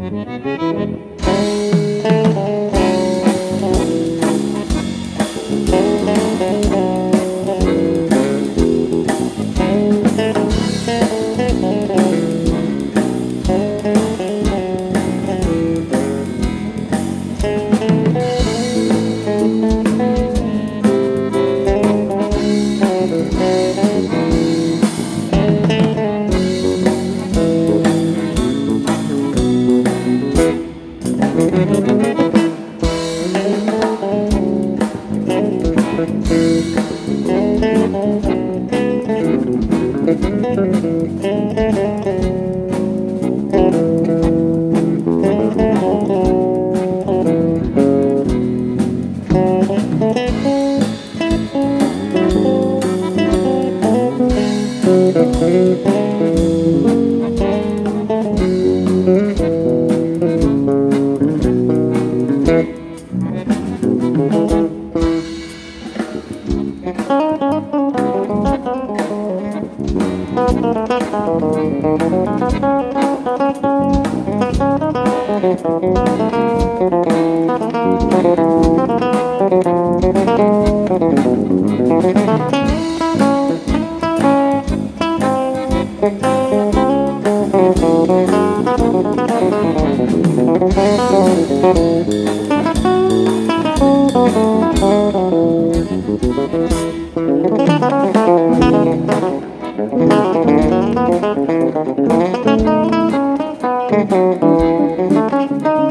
Música Thank Thank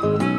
Thank